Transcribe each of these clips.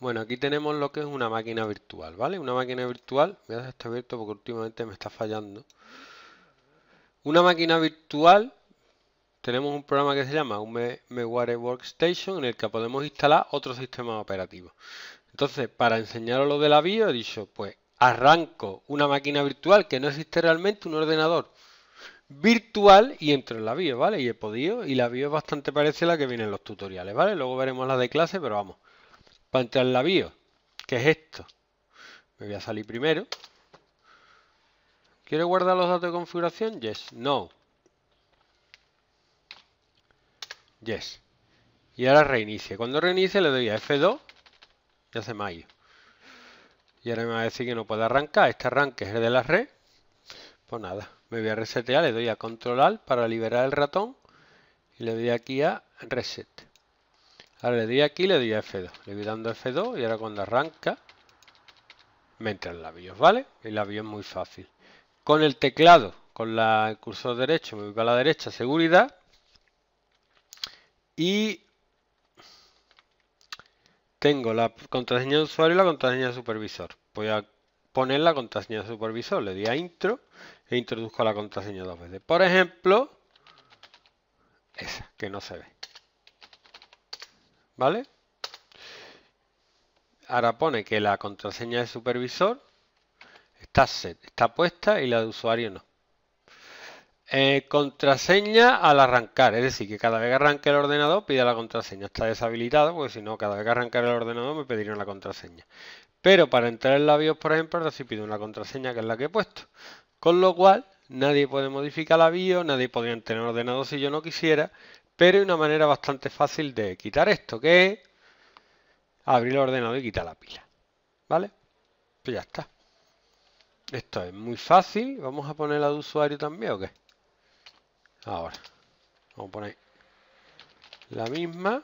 Bueno, aquí tenemos lo que es una máquina virtual, ¿vale? Una máquina virtual, voy a dejar abierto porque últimamente me está fallando. Una máquina virtual, tenemos un programa que se llama un MeWare Workstation en el que podemos instalar otro sistema operativo. Entonces, para enseñaros lo de la BIOS, he dicho, pues arranco una máquina virtual que no existe realmente, un ordenador virtual y entro en la BIOS, ¿vale? Y he podido, y la BIOS es bastante parecida a la que viene en los tutoriales, ¿vale? Luego veremos la de clase, pero vamos para entrar en la BIOS, que es esto. Me voy a salir primero. ¿Quiere guardar los datos de configuración? Yes. No. Yes. Y ahora reinicie. Cuando reinicie le doy a F2 y hace mayo. Y ahora me va a decir que no puede arrancar. Este arranque es el de la red. Pues nada, me voy a resetear, le doy a controlar para liberar el ratón y le doy aquí a reset. Ahora le doy aquí le doy a F2. Le voy dando F2 y ahora cuando arranca me entra en la BIOS, ¿vale? Y la BIOS es muy fácil. Con el teclado, con la, el cursor derecho, me voy para la derecha, seguridad. Y tengo la contraseña de usuario y la contraseña de supervisor. Voy a poner la contraseña de supervisor. Le doy a intro e introduzco la contraseña dos veces. Por ejemplo, esa, que no se ve. ¿Vale? Ahora pone que la contraseña de supervisor está set, está puesta y la de usuario no. Eh, contraseña al arrancar, es decir, que cada vez que arranque el ordenador pida la contraseña. Está deshabilitado porque si no, cada vez que arranque el ordenador me pedirían la contraseña. Pero para entrar en la BIOS, por ejemplo, ahora sí pido una contraseña que es la que he puesto. Con lo cual, nadie puede modificar la BIOS, nadie podría tener ordenador si yo no quisiera, pero hay una manera bastante fácil de quitar esto, que es abrir el ordenador y quitar la pila. ¿Vale? Pues ya está. Esto es muy fácil. ¿Vamos a poner la de usuario también o qué? Ahora. Vamos a poner la misma.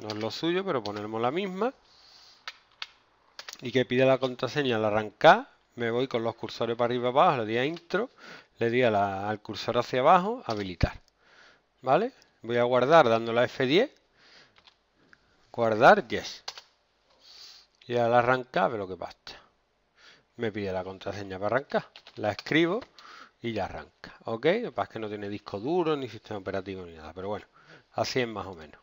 No es lo suyo, pero ponemos la misma. Y que pide la contraseña al arrancar. Me voy con los cursores para arriba y para abajo. Le di a intro. Le di al cursor hacia abajo. Habilitar. ¿Vale? Voy a guardar dando la F10. Guardar, yes. Y al arrancar, ve lo que pasa. Me pide la contraseña para arrancar. La escribo y ya arranca. ¿Ok? Lo que pasa es que no tiene disco duro, ni sistema operativo, ni nada. Pero bueno, así es más o menos.